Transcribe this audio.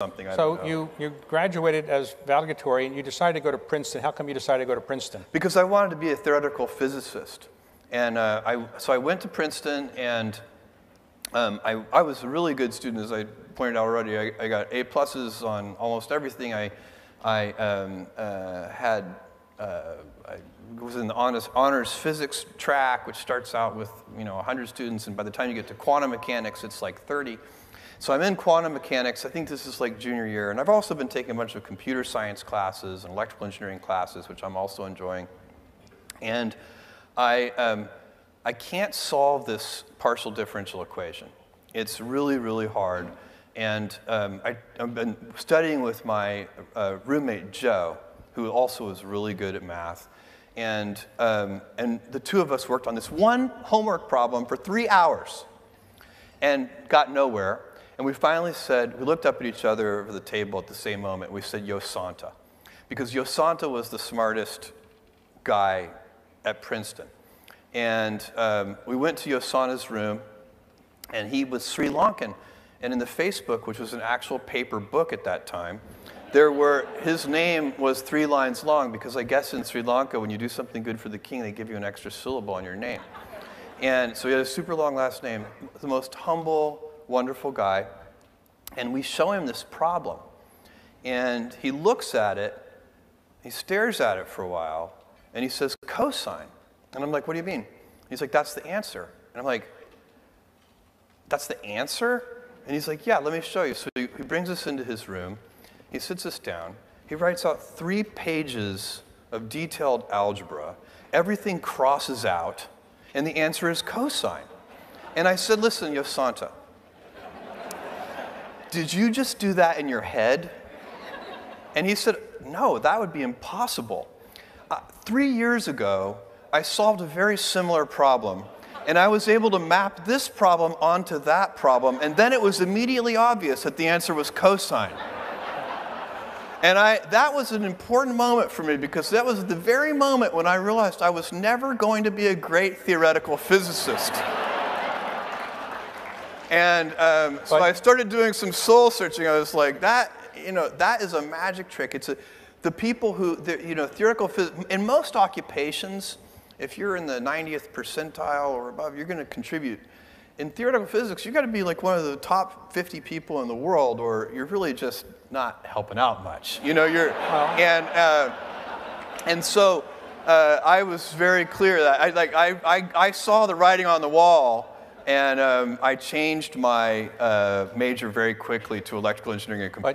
something. I So you, you graduated as valedictorian, and you decided to go to Princeton. How come you decided to go to Princeton? Because I wanted to be a theoretical physicist. And uh, I, so I went to Princeton, and um, I, I was a really good student, as I pointed out already. I, I got A pluses on almost everything. I, I um, uh, had, uh, I was in the honors, honors physics track, which starts out with you know 100 students, and by the time you get to quantum mechanics, it's like 30. So I'm in quantum mechanics. I think this is like junior year, and I've also been taking a bunch of computer science classes and electrical engineering classes, which I'm also enjoying. And I, um, I can't solve this partial differential equation. It's really, really hard. And um, I, I've been studying with my uh, roommate, Joe, who also is really good at math. And, um, and the two of us worked on this one homework problem for three hours and got nowhere. And we finally said, we looked up at each other over the table at the same moment. We said, Yosanta. Because Yosanta was the smartest guy at Princeton. And um, we went to Yosanta's room, and he was Sri Lankan. And in the Facebook, which was an actual paper book at that time, there were, his name was three lines long because I guess in Sri Lanka, when you do something good for the king, they give you an extra syllable on your name. And so he had a super long last name, the most humble, wonderful guy. And we show him this problem. And he looks at it, he stares at it for a while, and he says, cosine. And I'm like, what do you mean? He's like, that's the answer. And I'm like, that's the answer? And he's like, yeah, let me show you. So he brings us into his room, he sits us down, he writes out three pages of detailed algebra. Everything crosses out, and the answer is cosine. And I said, listen, Yosanta, did you just do that in your head? And he said, No, that would be impossible. Uh, three years ago, I solved a very similar problem, and I was able to map this problem onto that problem, and then it was immediately obvious that the answer was cosine. And I, that was an important moment for me because that was the very moment when I realized I was never going to be a great theoretical physicist. And um, so I started doing some soul searching. I was like, that, you know, that is a magic trick. It's a, the people who, the, you know, theoretical phys- in most occupations, if you're in the 90th percentile or above, you're going to contribute. In theoretical physics, you've got to be like one of the top 50 people in the world, or you're really just not helping out much. You know, you're, and, uh, and so uh, I was very clear that I, like, I, I, I saw the writing on the wall, and um, I changed my uh, major very quickly to electrical engineering and computer